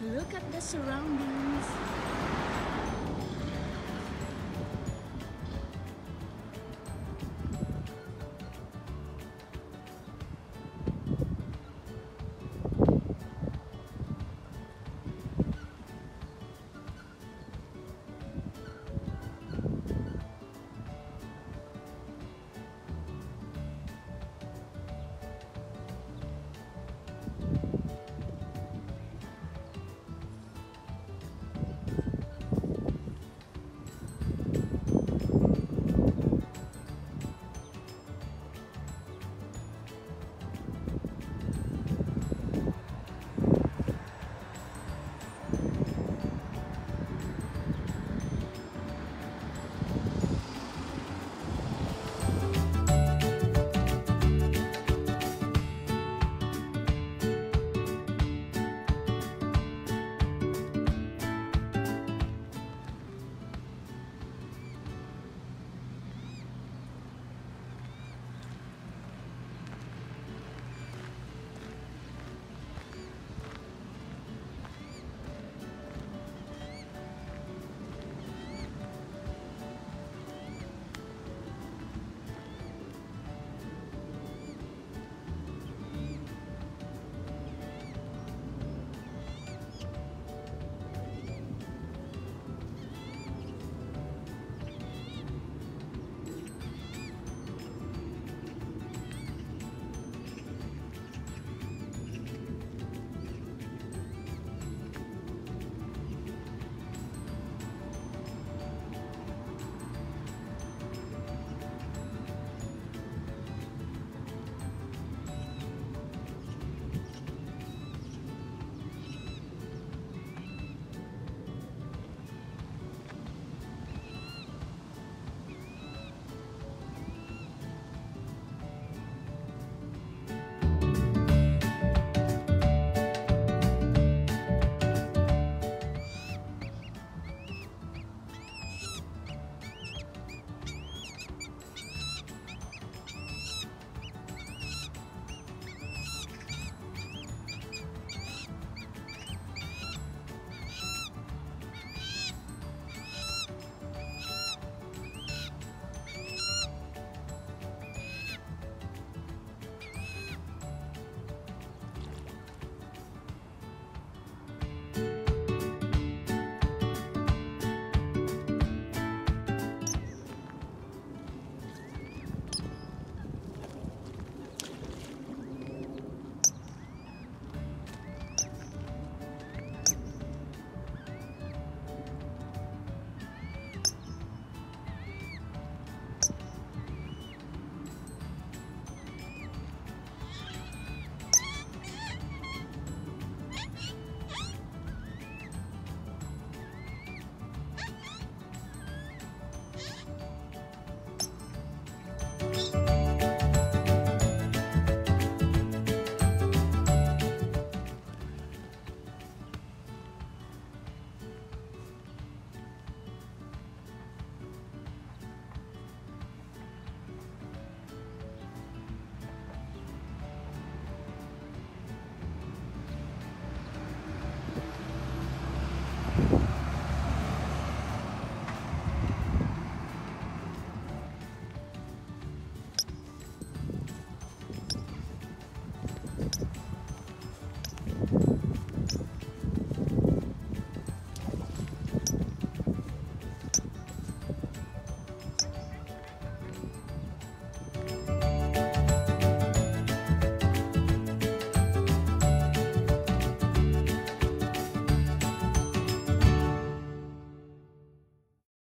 Look at the surroundings.